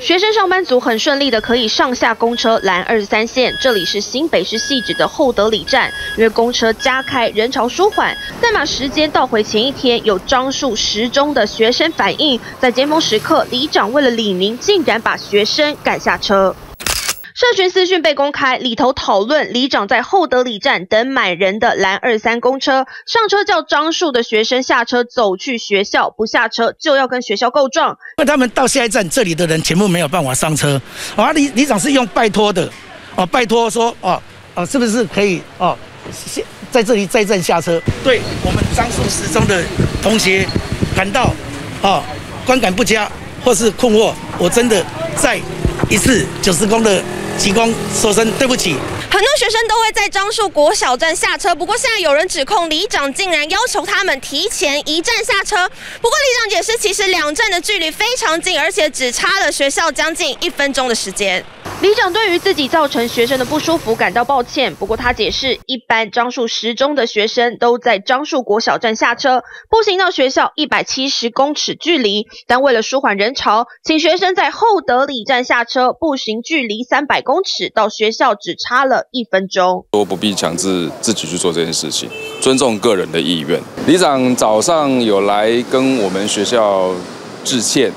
学生上班族很顺利的可以上下公车拦二十三线，这里是新北市汐止的厚德里站，因为公车加开，人潮舒缓。但把时间倒回前一天，有樟树十中的学生反映，在尖峰时刻，里长为了李明，竟然把学生赶下车。社群私讯被公开，里头讨论里长在厚德里站等满人的蓝二三公车，上车叫张树的学生下车走去学校，不下车就要跟学校告状。因为他们到下一站，这里的人全部没有办法上车。啊，里里长是用拜托的，哦，拜托说，哦，哦，是不是可以，哦，在在这里再站下车？对我们樟树十中的同学感到，哦，观感不佳或是困惑，我真的再一次九十公的。提供说声对不起。很多学生都会在樟树国小站下车，不过现在有人指控里长竟然要求他们提前一站下车。不过里长解释，其实两站的距离非常近，而且只差了学校将近一分钟的时间。里长对于自己造成学生的不舒服感到抱歉，不过他解释，一般樟树十中的学生都在樟树国小站下车，步行到学校一百七十公尺距离，但为了舒缓人潮，请学生在厚德里站下车，步行距离三百公尺到学校只差了一分钟。都不必强制自己去做这件事情，尊重个人的意愿。里长早上有来跟我们学校致歉。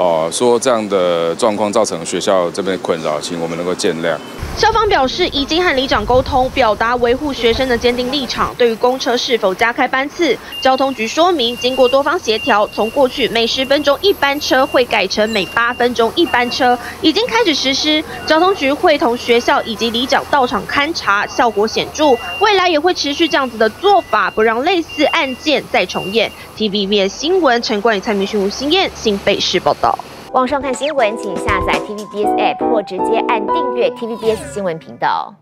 哦，说这样的状况造成学校这边困扰，请我们能够见谅。校方表示，已经和里长沟通，表达维护学生的坚定立场。对于公车是否加开班次，交通局说明，经过多方协调，从过去每十分钟一班车会改成每八分钟一班车，已经开始实施。交通局会同学校以及里长到场勘查，效果显著。未来也会持续这样子的做法，不让类似案件再重演。TVB 新闻陈冠宇、蔡明勋、吴新燕新北市报道。网上看新闻，请下载 TVBS App 或直接按订阅 TVBS 新闻频道。